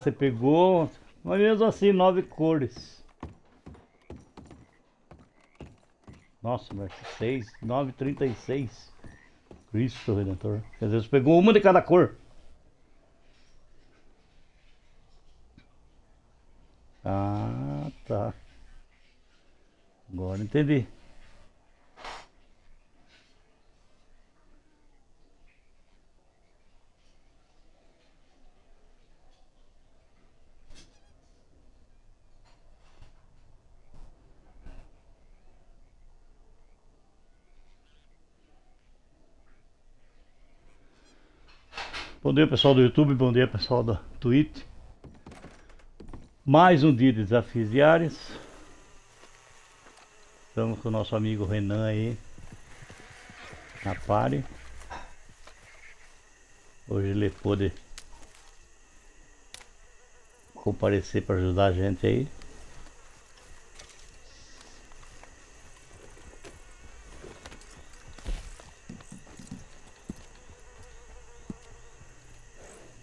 Você pegou, mas mesmo assim, nove cores. Nossa, mas seis, nove, trinta e seis. Cristo Redentor. Às vezes pegou uma de cada cor. Ah, tá. Agora entendi. Bom dia pessoal do YouTube, bom dia pessoal da Twitch. Mais um dia de desafios diários. Estamos com o nosso amigo Renan aí na pare. Hoje ele pôde comparecer para ajudar a gente aí.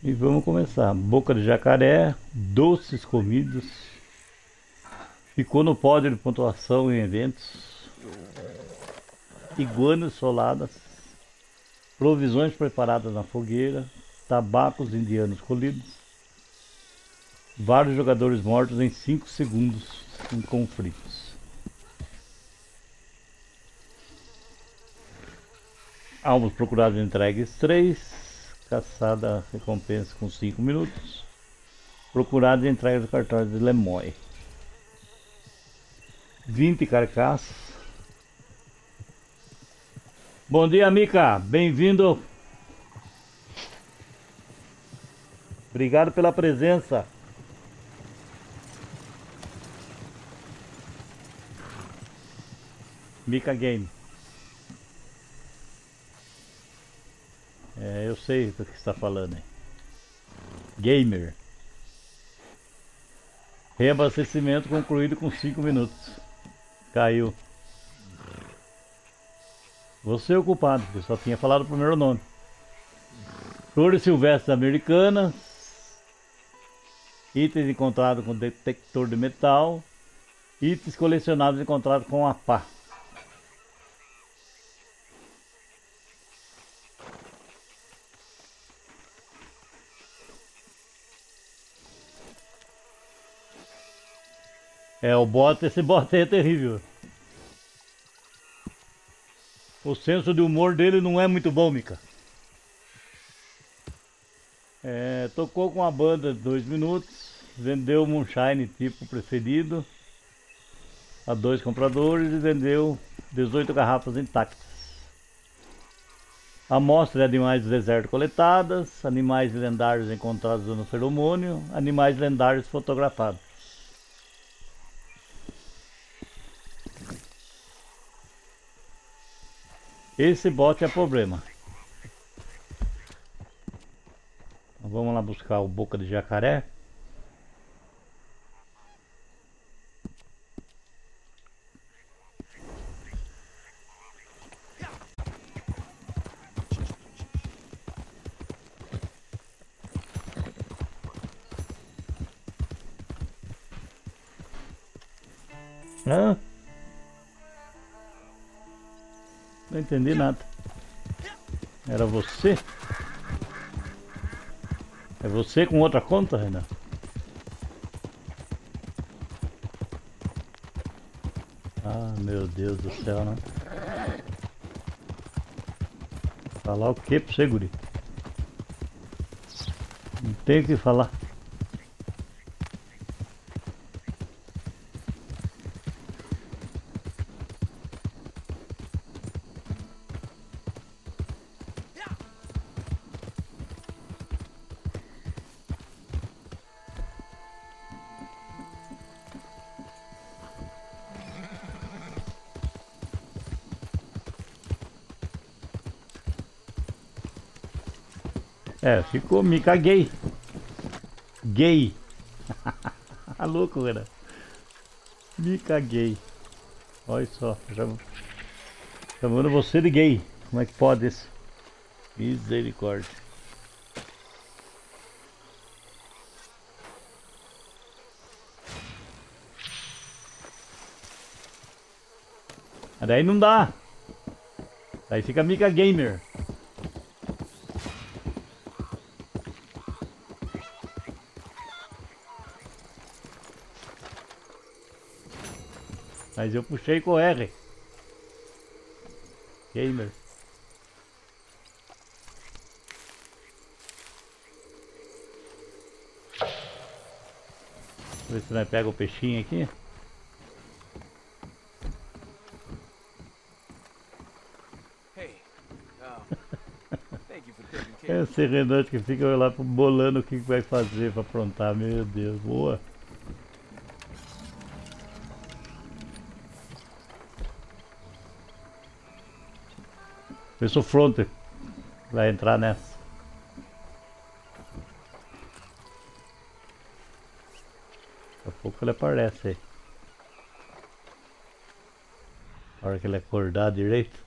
E vamos começar. Boca de jacaré, doces comidos. Ficou no pódio de pontuação em eventos. Iguanas soladas. Provisões preparadas na fogueira. Tabacos indianos colhidos. Vários jogadores mortos em 5 segundos em conflitos. Alvos procurados entregues 3 caçada recompensa com 5 minutos. Procurado e entrega do cartório de Lemoy. 20 carcaças. Bom dia, Mica. Bem-vindo. Obrigado pela presença. Mica Game. É, eu sei do que está falando. Gamer. Reabastecimento concluído com 5 minutos. Caiu. Você é o culpado, porque só tinha falado o primeiro nome. Flores silvestres americanas. Itens encontrados com detector de metal. Itens colecionados encontrados com a pá. É, o bot, esse bot aí é terrível. O senso de humor dele não é muito bom, Mika. É, tocou com a banda dois minutos, vendeu o Moonshine tipo preferido a dois compradores e vendeu 18 garrafas intactas. Amostra de animais do deserto coletadas, animais lendários encontrados no feromônio, animais lendários fotografados. Esse bote é problema. Então vamos lá buscar o boca de jacaré. Hã? Não entendi nada. Era você? É você com outra conta, Renan? Ah, meu Deus do céu, né? Falar o que pro você, guri? Não tem o que falar. ficou, me caguei. Gay. Tá louco, cara. Me caguei. Olha só, cham... chamando você de gay. Como é que pode isso? Misericórdia. Daí não dá. Aí fica Mica Gamer. Mas eu puxei com R. Gamer. Ver se nós pega o peixinho aqui. É esse Renato que fica lá bolando o que vai fazer pra aprontar. Meu Deus, boa. Eu sou fronter. Vai entrar nessa. Daqui a pouco ele aparece aí. A hora que ele acordar direito.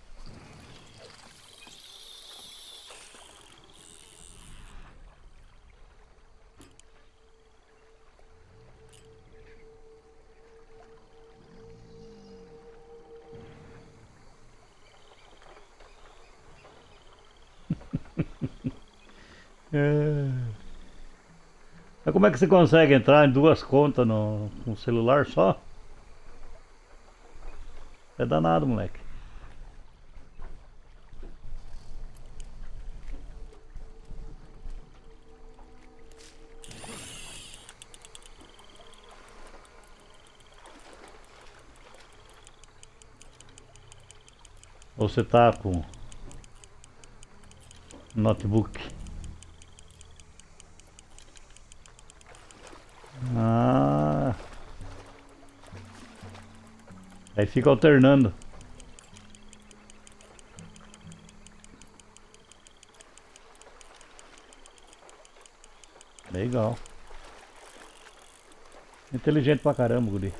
É. Mas como é que você consegue entrar em duas contas no, no celular só? É danado, moleque. Ou você tá com notebook? Aí fica alternando. Legal. Inteligente pra caramba, guri.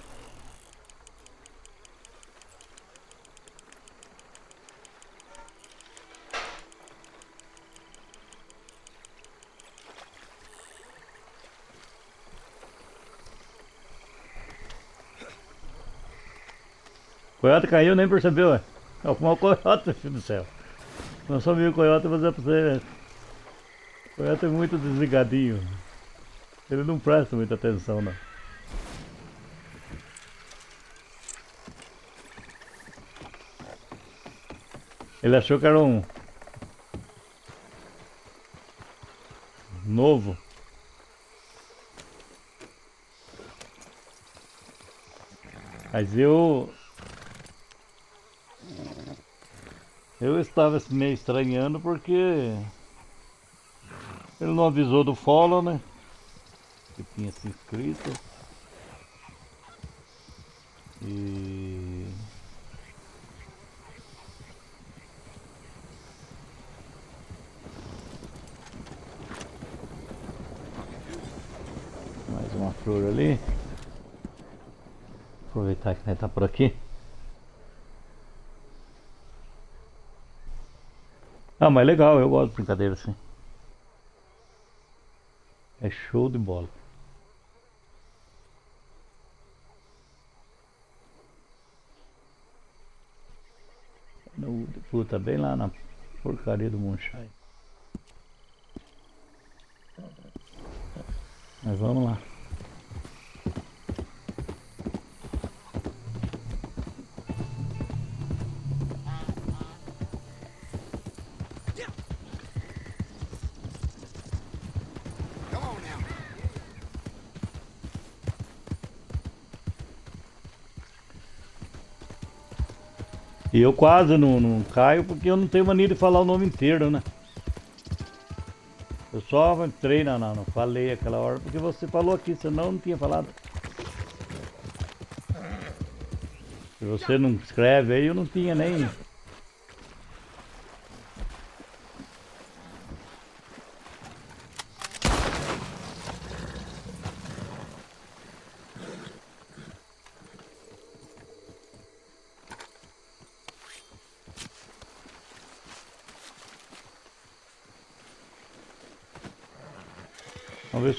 O coiote caiu nem percebeu, é. É o coiote, filho do céu. Não só viu o eu vou dizer pra você. O coiote é muito desligadinho. Ele não presta muita atenção, não. Ele achou que era um novo. Mas eu eu estava meio estranhando porque ele não avisou do follow, né? Que tinha se inscrito. E mais uma flor ali. Aproveitar que nós tá por aqui. Ah, mas legal, eu gosto de brincadeira assim. É show de bola. No, puta, bem lá na porcaria do Moonshine. Mas vamos lá. E eu quase não, não caio porque eu não tenho mania de falar o nome inteiro, né? Eu só entrei na, na, não falei aquela hora porque você falou aqui, senão eu não tinha falado. Se você não escreve aí, eu não tinha nem.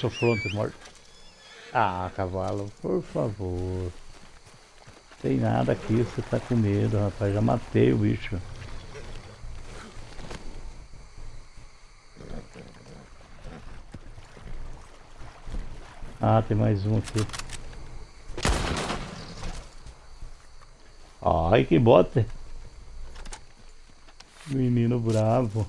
Vamos ver se o front morto. Ah, cavalo, por favor. Tem nada aqui, você tá com medo, rapaz. Já matei o bicho. Ah, tem mais um aqui. Ai, que bota. Menino bravo.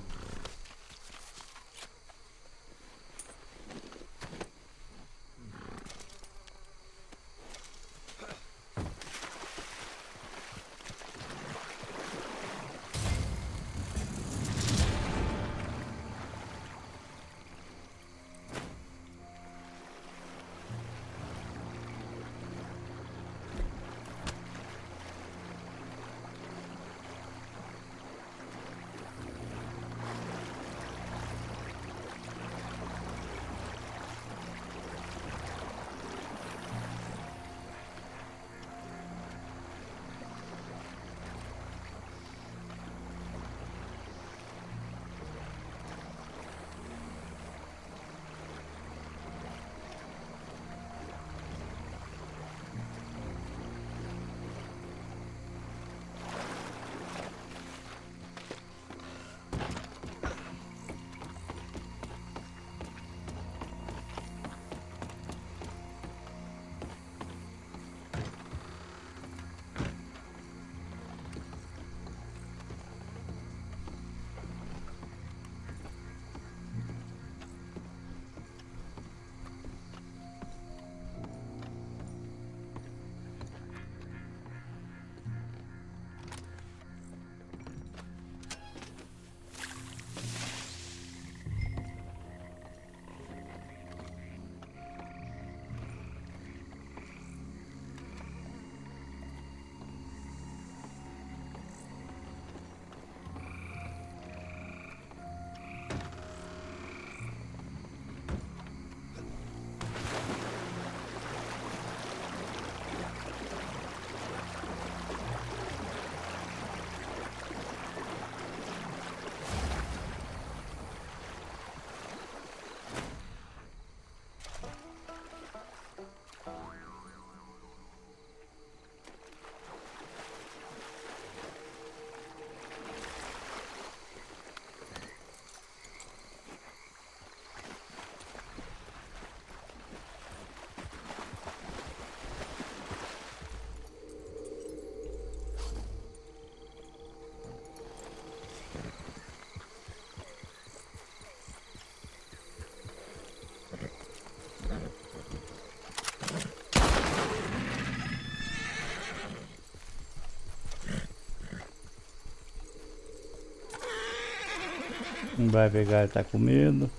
Vai pegar, ele tá com medo.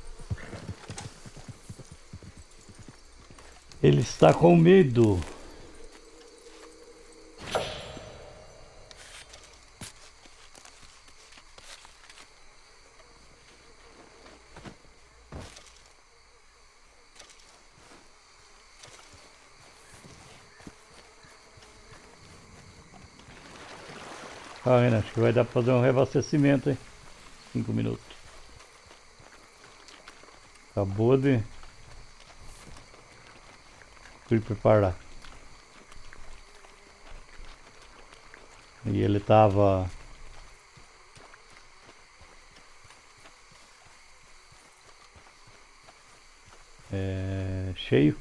Ele está com medo. Ah, Renan, acho que vai dar pra fazer um reabastecimento, hein? Cinco minutos. Acabou de fui preparar. E ele tava é, cheio.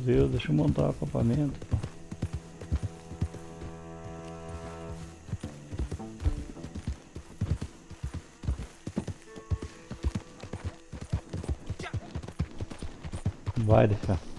Deus, deixa eu montar o acampamento. Vai deixar.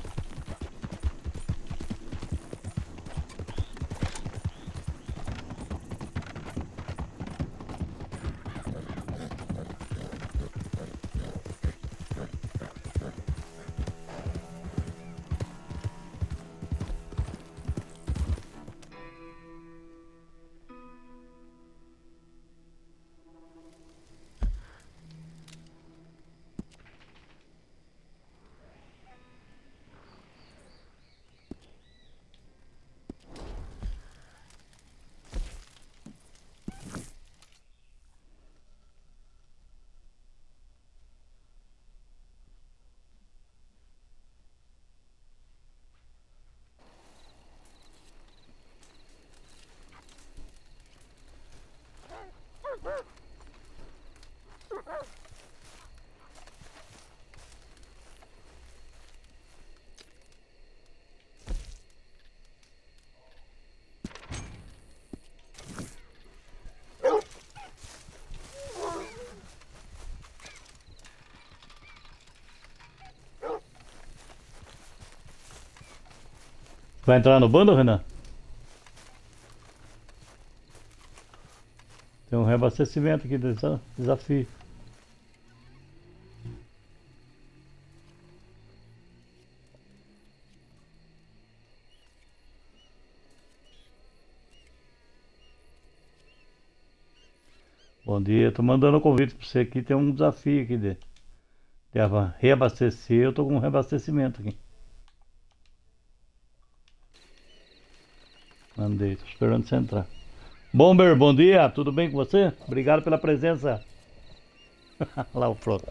Vai entrar no bando, Renan? Tem um reabastecimento aqui desafio. Bom dia, tô mandando um convite para você aqui. Tem um desafio aqui de, de reabastecer. Eu tô com um reabastecimento aqui. Mandei, tô esperando você entrar. Bomber, bom dia, tudo bem com você? Obrigado pela presença. Lá o Flor.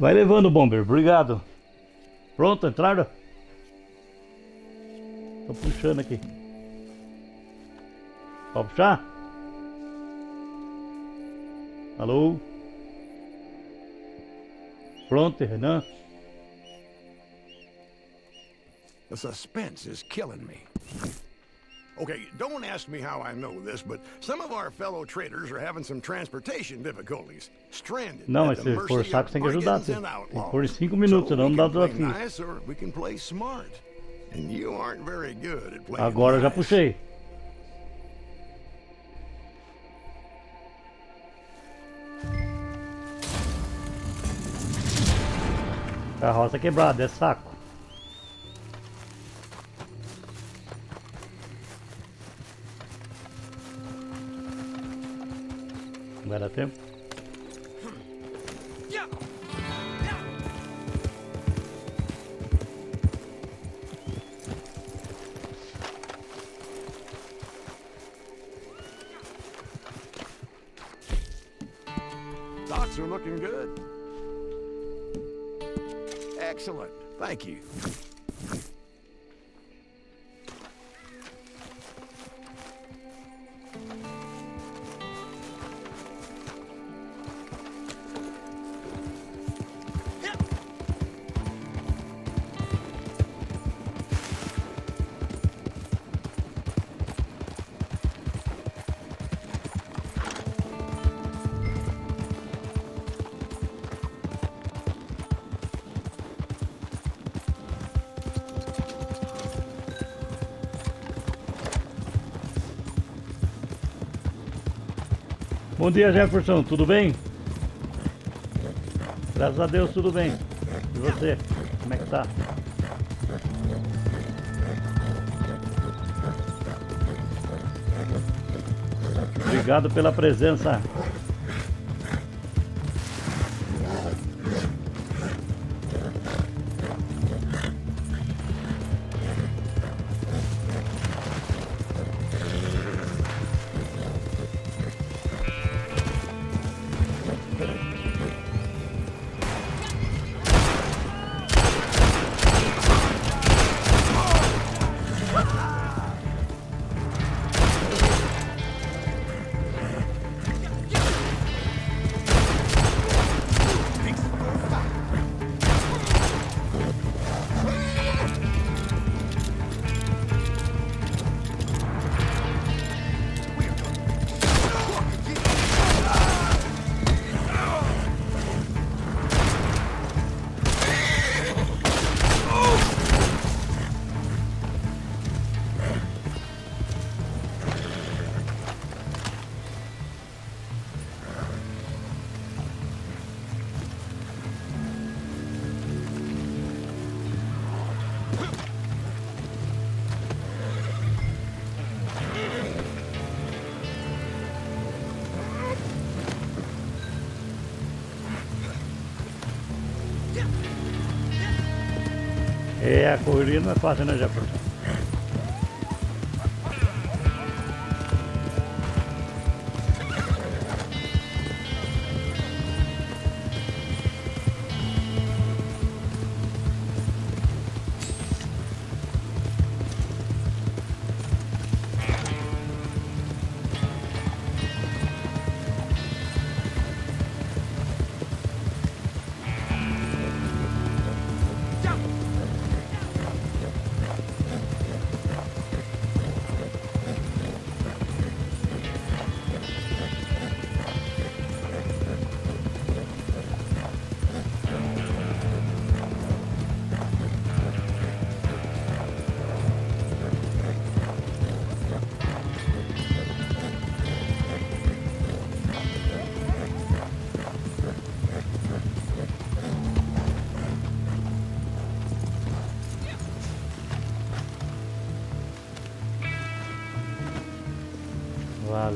Vai levando, Bomber, obrigado. Pronto, entraram? Tô puxando aqui. Pode puxar? Alô? Pronto, Renan? The suspense is killing me. Okay, don't ask me how I know this, but some of our fellow traders are having some transportation difficulties. Stranded. Não, mas se for saco, tem que ajudar, Tem que pôr em minutos, não dá desafio. nice or we can play smart. And you aren't very good at playing Agora eu já nice. puxei. Carroça quebrada, é saco. Tempo? Docks are looking good. Excellent. Thank you. Bom dia, Jefferson. Tudo bem? Graças a Deus, tudo bem. E você? Como é que tá? Obrigado pela presença. É, a corrida não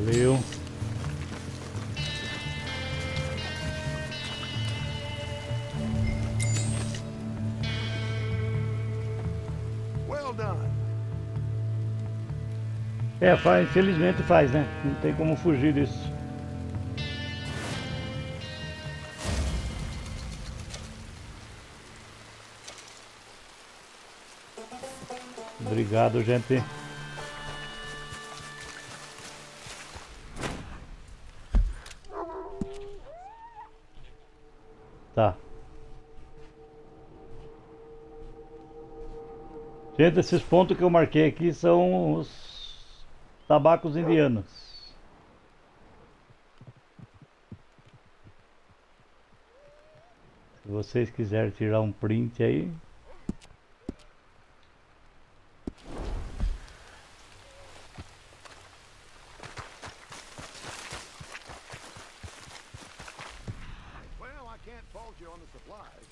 Valeu. É, faz, infelizmente faz, né? Não tem como fugir disso. Obrigado, gente. Gente, esses pontos que eu marquei aqui são os tabacos indianos. Se vocês quiserem tirar um print aí. Well, I can't fault you on the supplies.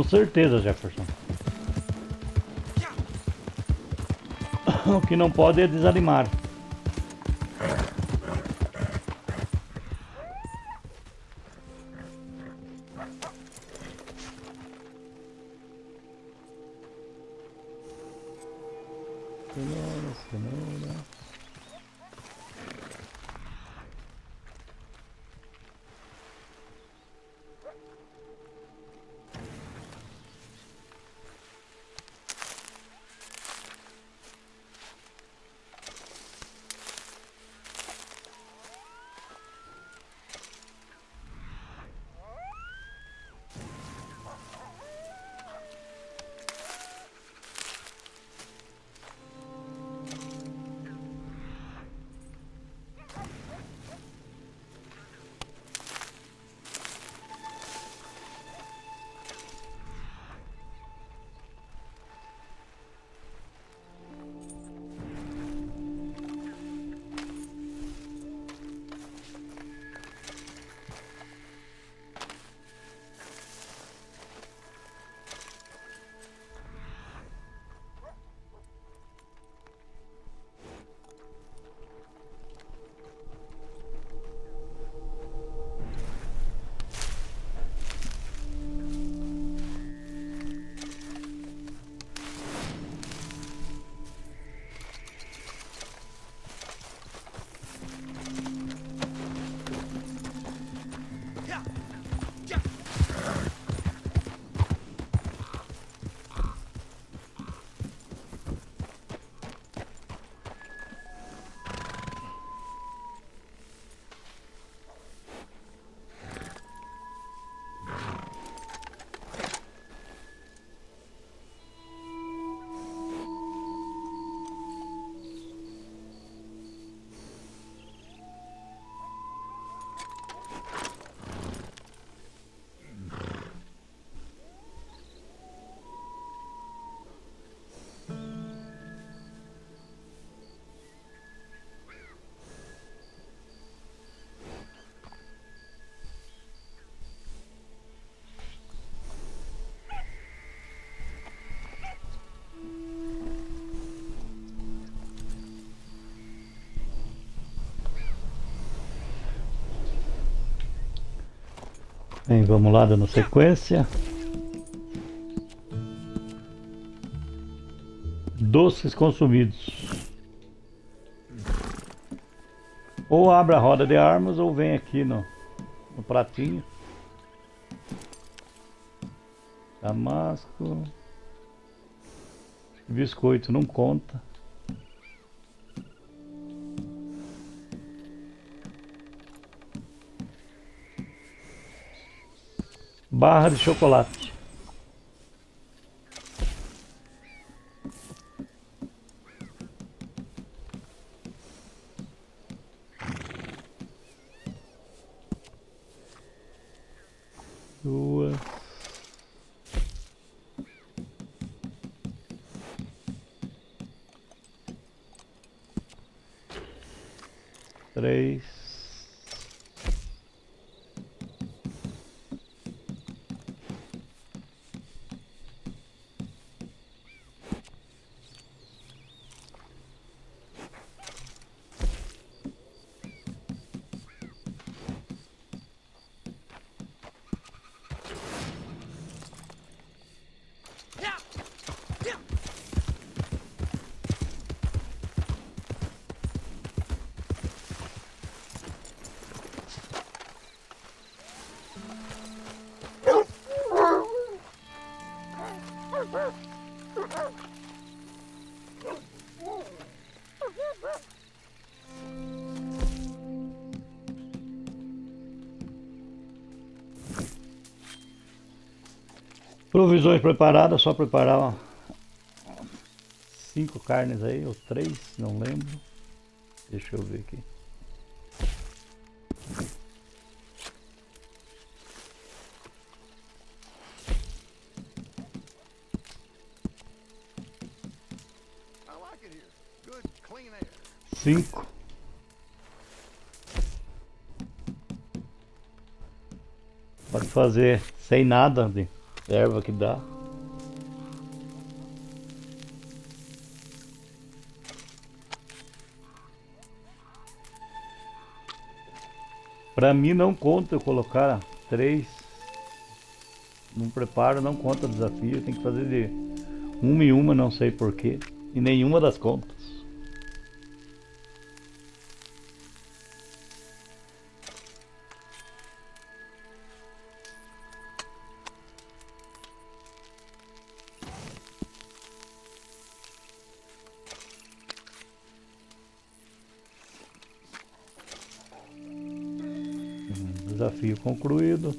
Com certeza, Jefferson. O que não pode é desanimar. Bem, vamos lá dando sequência. Doces consumidos. Ou abre a roda de armas ou vem aqui no, no pratinho. Damasco. Biscoito não conta. Barra de chocolate. Duas. Três. Provisões preparadas, só preparar cinco carnes aí, ou três, não lembro. Deixa eu ver aqui. Cinco. Pode fazer sem nada de erva que dá. Pra mim não conta eu colocar três. Não preparo, não conta desafio. Tem que fazer de uma em uma, não sei porquê. E nenhuma das contas. Concluído.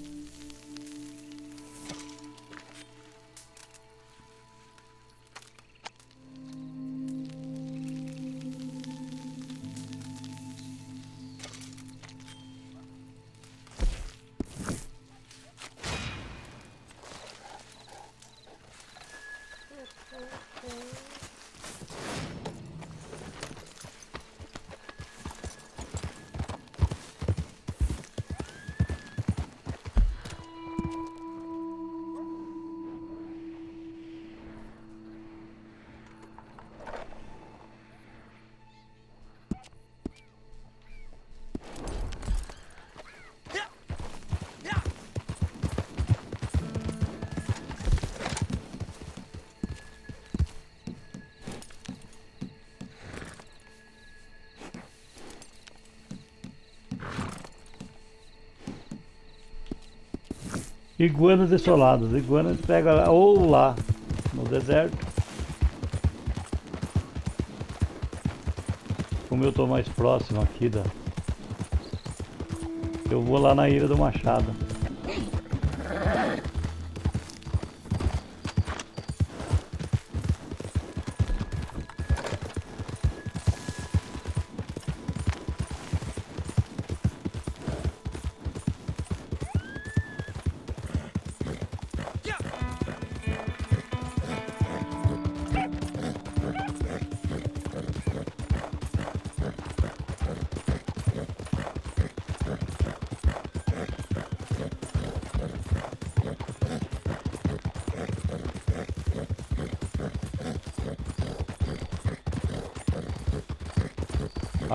Iguanas desoladas. Iguanas pega lá, ou lá no deserto. Como eu estou mais próximo aqui da. Eu vou lá na Ilha do Machado.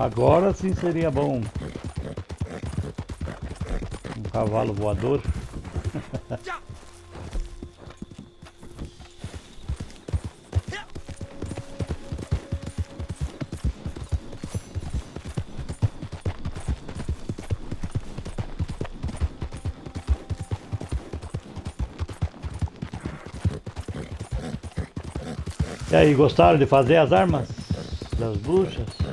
Agora sim seria bom. Um cavalo voador. E aí, gostaram de fazer as armas das bruxas?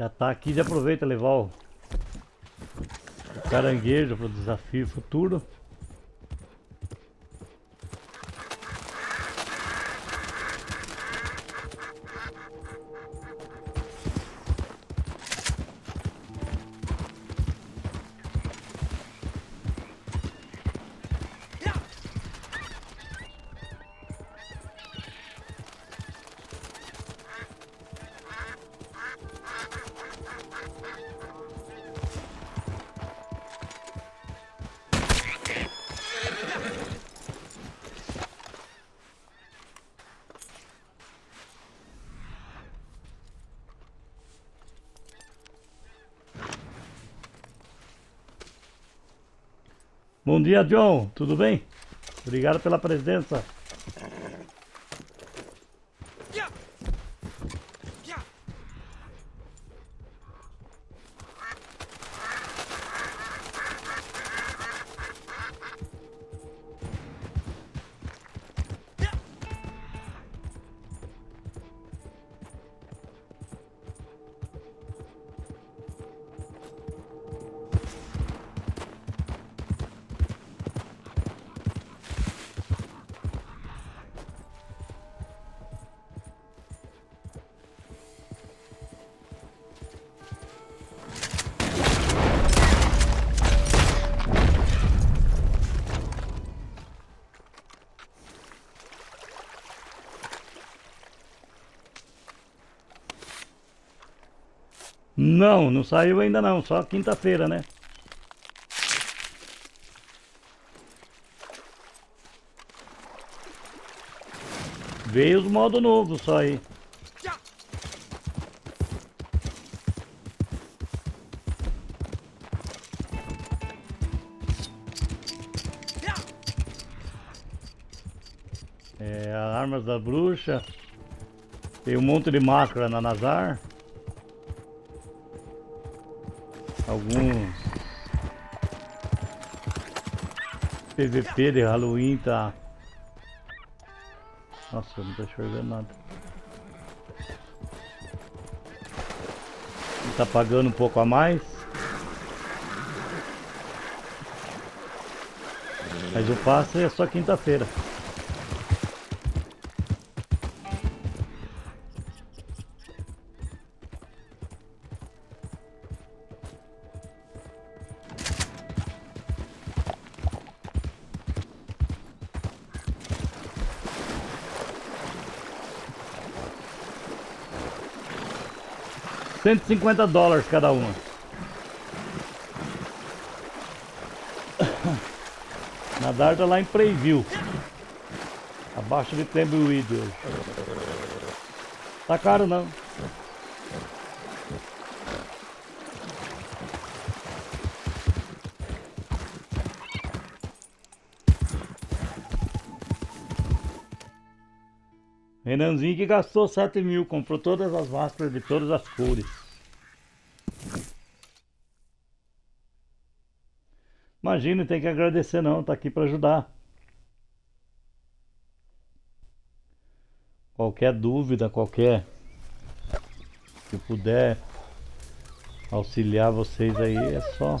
Já tá aqui, já aproveita levar o, caranguejo para o desafio futuro. Dia, John. Tudo bem? Obrigado pela presença. Não, não saiu ainda não, só quinta-feira, né? Veio os modo novo só aí. É, as armas da bruxa. Tem um monte de macra na Nazar. Alguns PVP de Halloween tá. Nossa, não tô enxergando nada. Tá pagando um pouco a mais. Mas o passe é só quinta-feira. Cento e cinquenta dólares cada uma. Nadar tá lá em Preview. Abaixo de Tumbleweed. Tá caro não. Renanzinho que gastou 7 mil, comprou todas as máscaras de todas as cores. Imagina, tem que agradecer não, tá aqui para ajudar. Qualquer dúvida, qualquer que puder auxiliar vocês aí, é só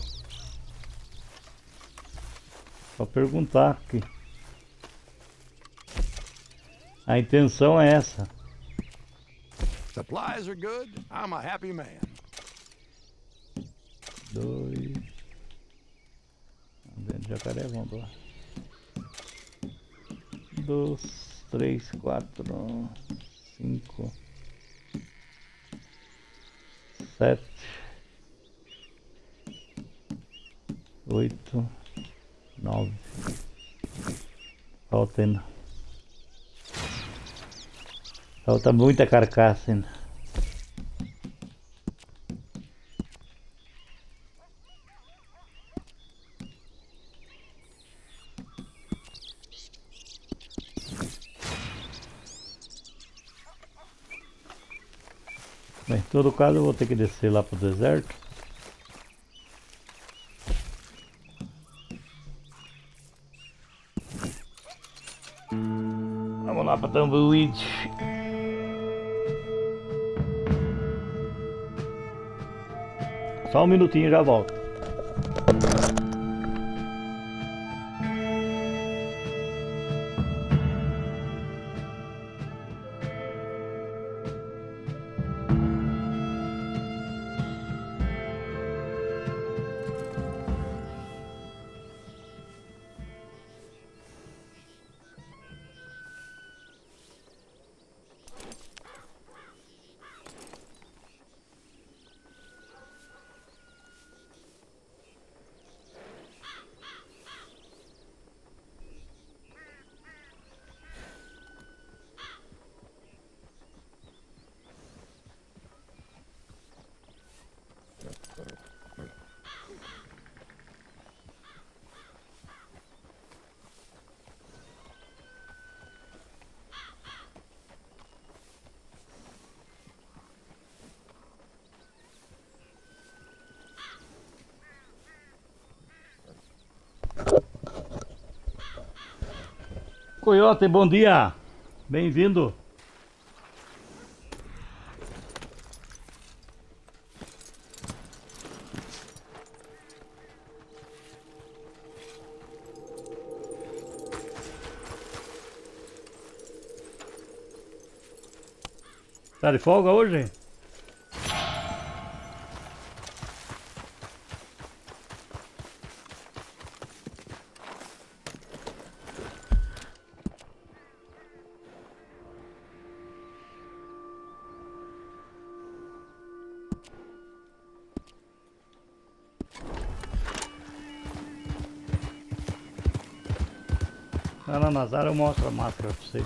só perguntar que a intenção é essa. Supplies are good. I'm a happy man. Dois. Dentro de jacaré, vamos lá. Dois, três, quatro, cinco, sete, oito, nove. Falta ainda. Falta muita carcaça ainda. Bem, em todo caso eu vou ter que descer lá pro deserto. Vamos lá pra Tumbleweed. Só um minutinho já volto. Coiote, bom dia. Bem-vindo. Tá de folga hoje? Ana Nazar eu mostro a máscara pra você.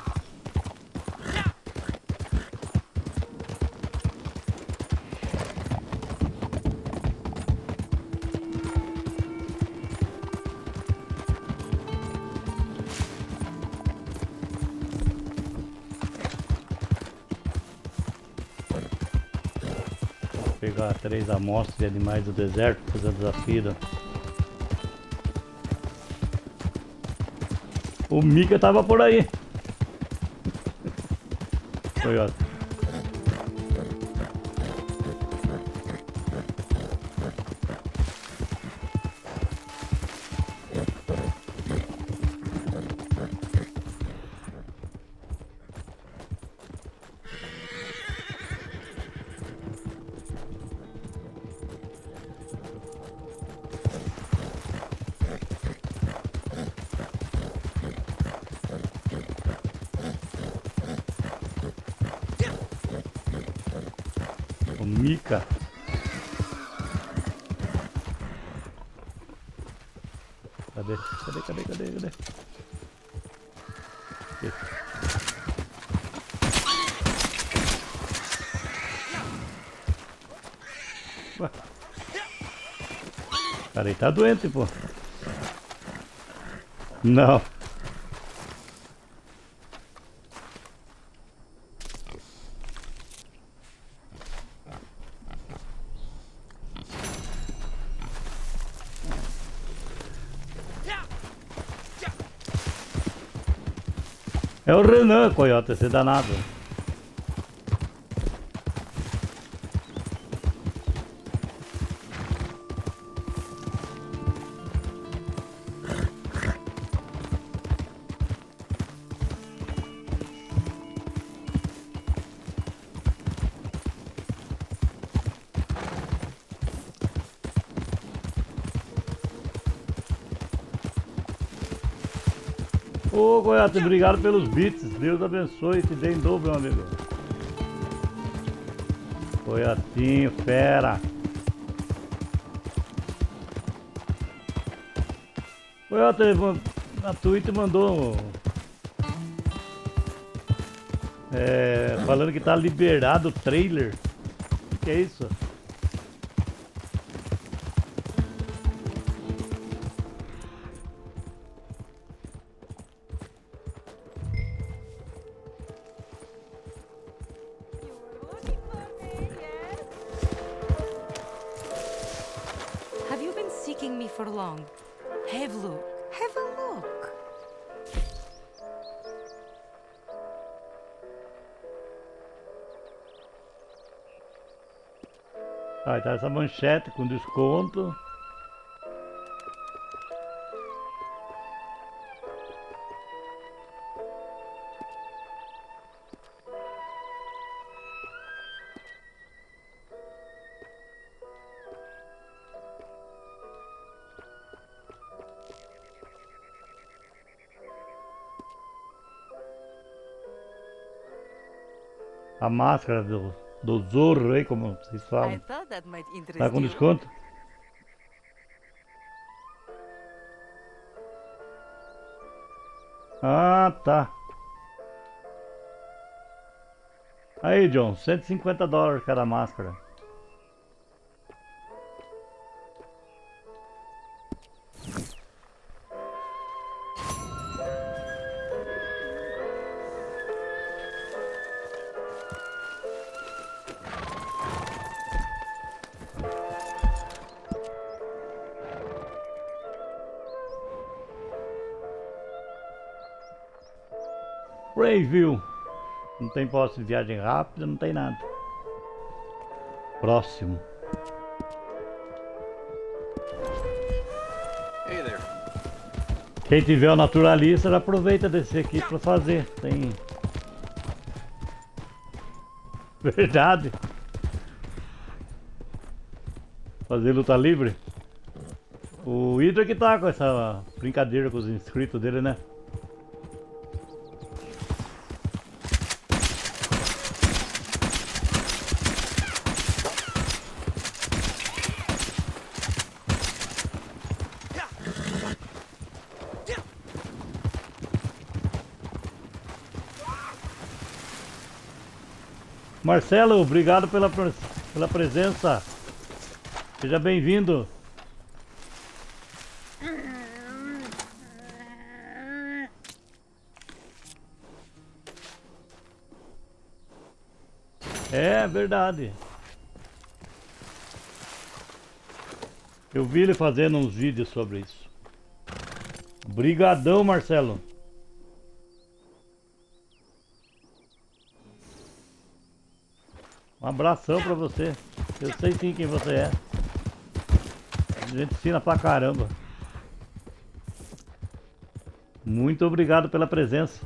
Vou pegar três amostras de animais do deserto, fazer o desafio. O Mika tava por aí. Toyota. O Mika. Cadê? Cadê, cadê, cadê, cadê? Aqui. Cara, ele tá doente, pô. Não. É Renan, coiote, esse danado. Obrigado pelos bits. Deus abençoe e te dê em dobro, meu amigo. Goiatinho, fera. Goiás, na Twitter mandou. É, falando que tá liberado o trailer. O que é isso? Seeking me for long? Have a look. Have a look. Aí tá essa manchete com desconto. Máscara do, do Zorro aí, como vocês falam. Tá com desconto? Ah, tá. Aí, John, 150 dólares cada máscara. Tem posse de viagem rápida, não tem nada. Próximo. Quem tiver o naturalista, já aproveita desse aqui pra fazer. Tem. Verdade. Fazer luta livre. O Hydra que tá com essa brincadeira com os inscritos dele, né? Marcelo, obrigado pela, pela presença. Seja bem-vindo. É verdade. Eu vi ele fazendo uns vídeos sobre isso. Brigadão, Marcelo. Um abração pra você. Eu sei sim quem você é. A gente ensina pra caramba. Muito obrigado pela presença.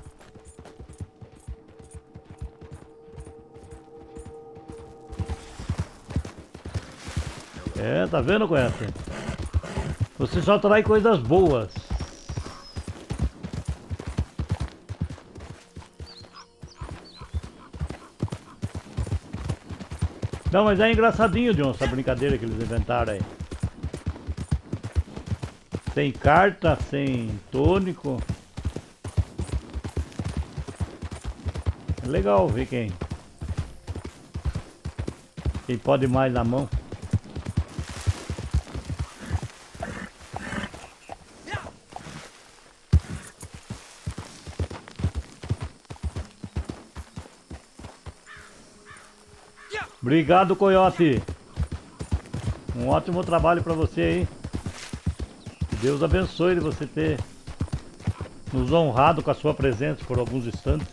É, tá vendo, Conhece? Você só traz coisas boas. Não, mas é engraçadinho, John, essa brincadeira que eles inventaram aí. Sem carta, sem tônico. É legal ver quem. Quem pode mais na mão. Obrigado, Coyote. Um ótimo trabalho para você aí. Que Deus abençoe você ter nos honrado com a sua presença por alguns instantes.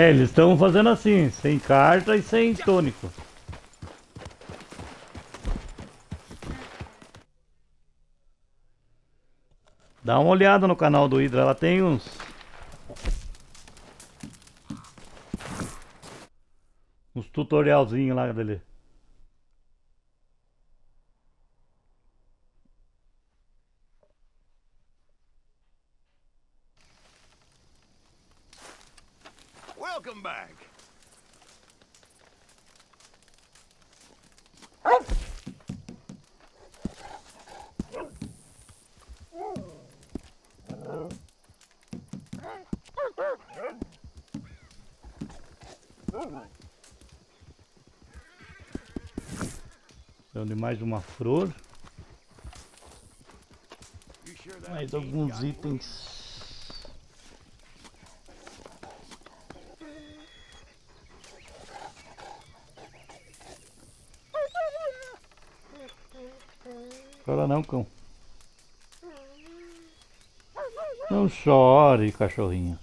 É, eles estão fazendo assim, sem carta e sem tônico. Dá uma olhada no canal do Hydra, ela tem uns. Uns tutorialzinhos lá dele. Welcome back. Então de mais uma flor. Mais alguns itens. Chora não, cão. Não chore, cachorrinho.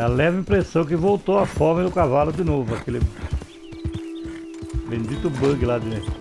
É a leve impressão que voltou a fome no cavalo de novo, aquele bendito bug lá dentro.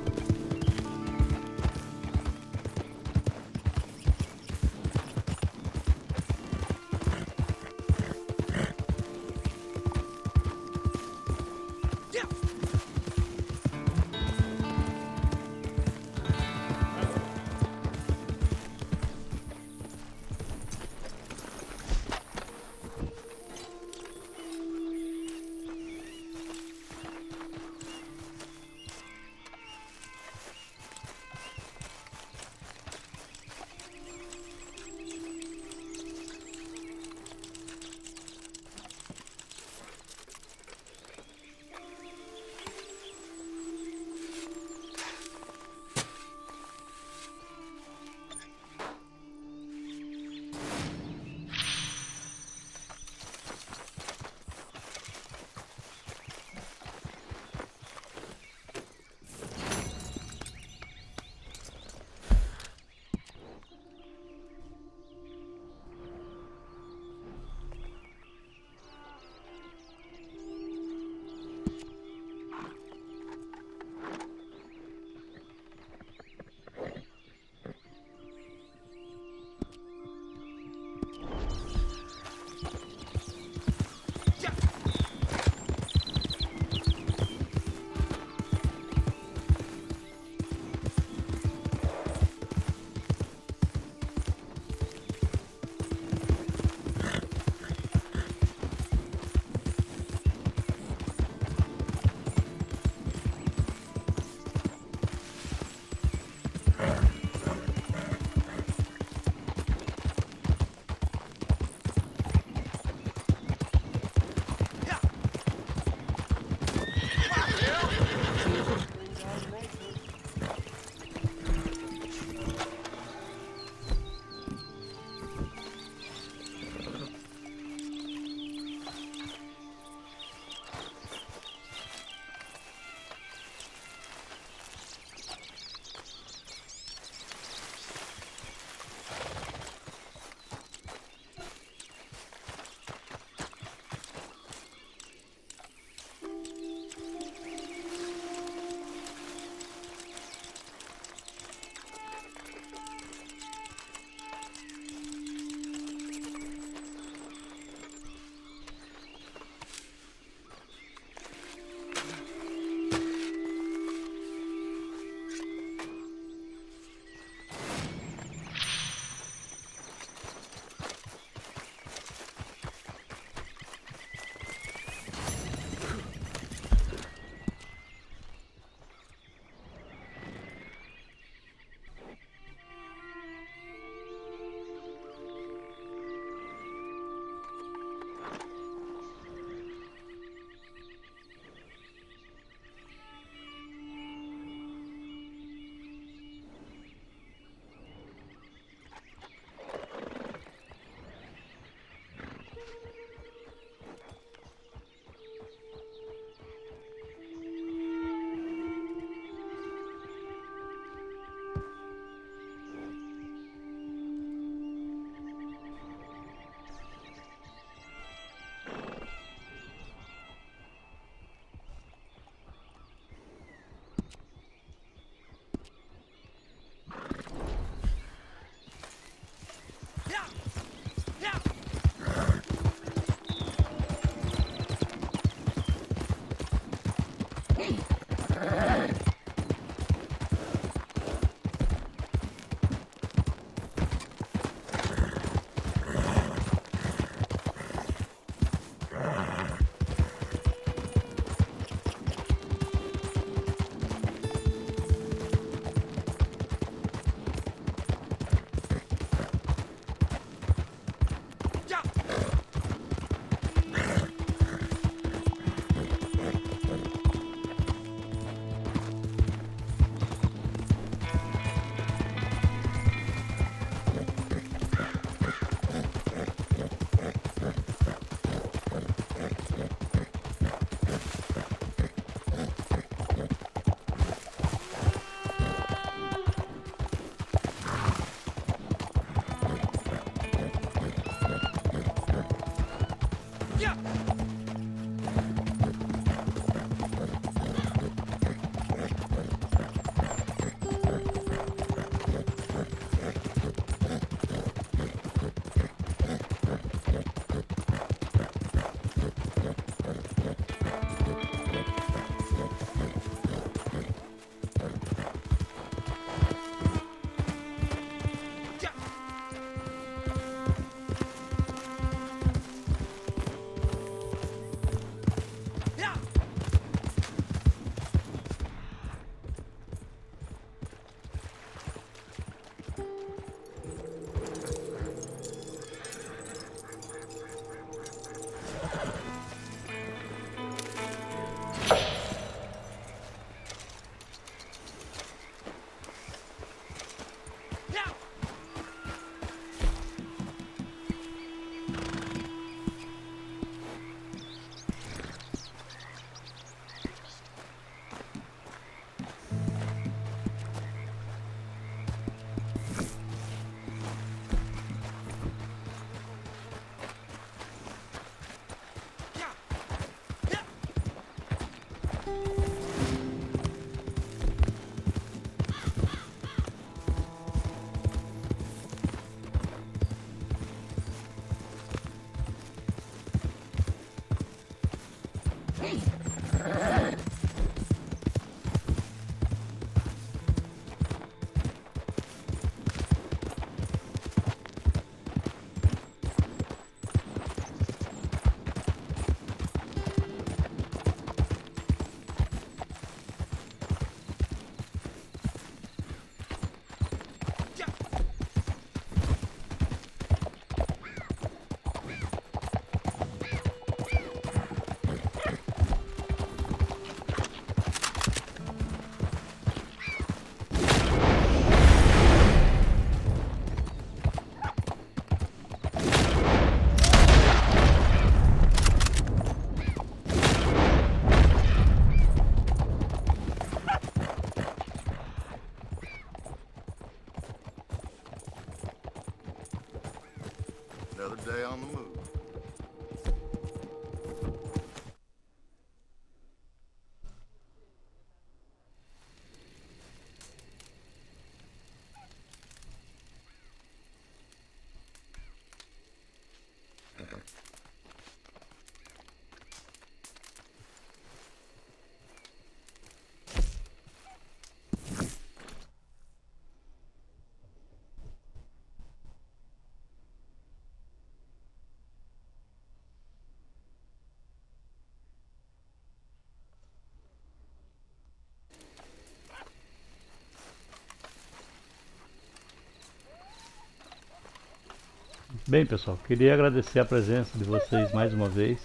Bem, pessoal, queria agradecer a presença de vocês mais uma vez.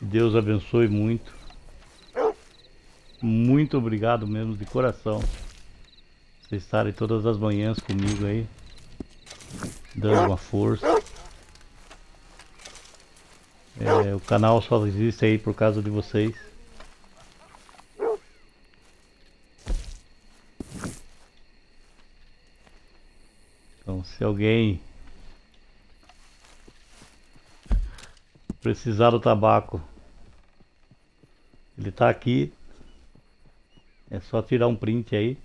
Deus abençoe muito. Muito obrigado mesmo de coração. Vocês estarem todas as manhãs comigo aí, dando uma força. É, o canal só existe aí por causa de vocês. Então, se alguém precisar do tabaco, ele tá aqui. É só tirar um print aí.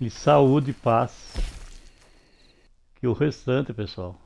E saúde e paz. Que o restante, pessoal,